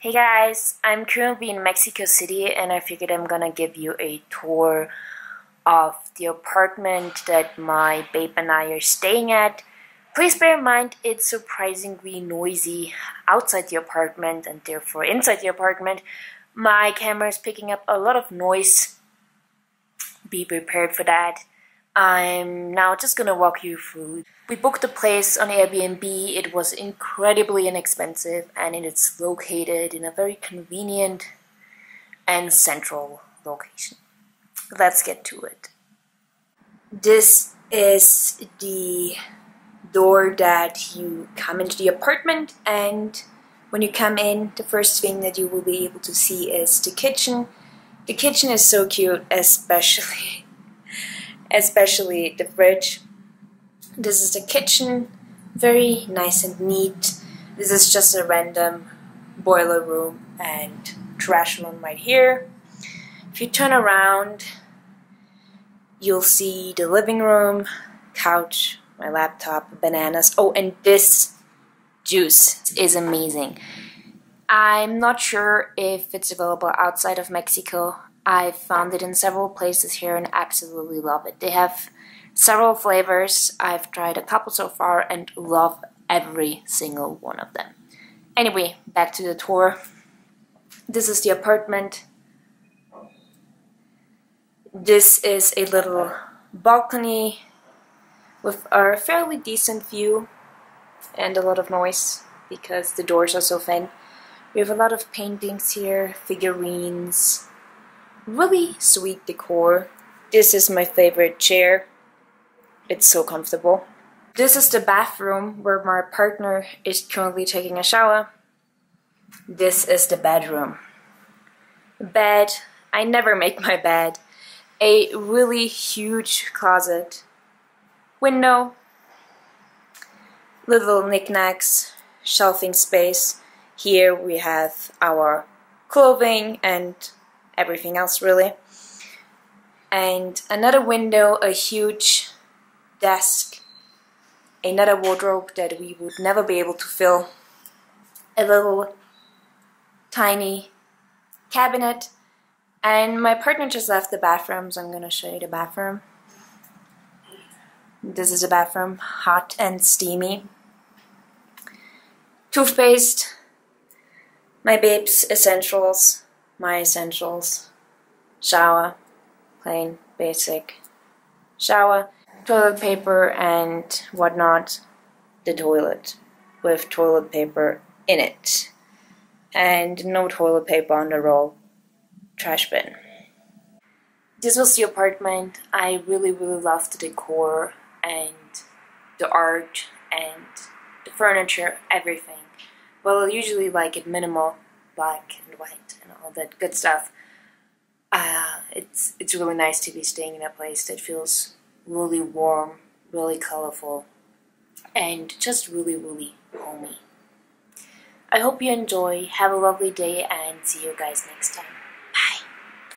Hey guys, I'm currently in Mexico City and I figured I'm gonna give you a tour of the apartment that my babe and I are staying at. Please bear in mind it's surprisingly noisy outside the apartment and therefore inside the apartment. My camera is picking up a lot of noise. Be prepared for that. I'm now just gonna walk you through. We booked the place on Airbnb. It was incredibly inexpensive and it's located in a very convenient and central location. Let's get to it. This is the door that you come into the apartment and when you come in the first thing that you will be able to see is the kitchen. The kitchen is so cute especially especially the fridge. This is the kitchen, very nice and neat. This is just a random boiler room and trash room right here. If you turn around, you'll see the living room, couch, my laptop, bananas. Oh, and this juice is amazing. I'm not sure if it's available outside of Mexico. I've found it in several places here and absolutely love it. They have several flavors. I've tried a couple so far and love every single one of them. Anyway, back to the tour. This is the apartment. This is a little balcony with a fairly decent view and a lot of noise because the doors are so thin. We have a lot of paintings here, figurines, really sweet decor. This is my favorite chair. It's so comfortable. This is the bathroom where my partner is currently taking a shower. This is the bedroom. Bed. I never make my bed. A really huge closet. Window. Little knickknacks. Shelving space. Here we have our clothing and everything else really. And another window, a huge desk, another wardrobe that we would never be able to fill, a little tiny cabinet, and my partner just left the bathroom, so I'm gonna show you the bathroom. This is the bathroom, hot and steamy. Toothpaste, my babe's essentials, my essentials shower, plain, basic shower, toilet paper, and whatnot, the toilet with toilet paper in it, and no toilet paper on the roll, trash bin. This was the apartment. I really, really loved the decor and the art and the furniture, everything. Well, I usually like it minimal, black and white and all that good stuff. Uh, it's it's really nice to be staying in a place that feels really warm, really colorful, and just really, really homey. I hope you enjoy. Have a lovely day and see you guys next time.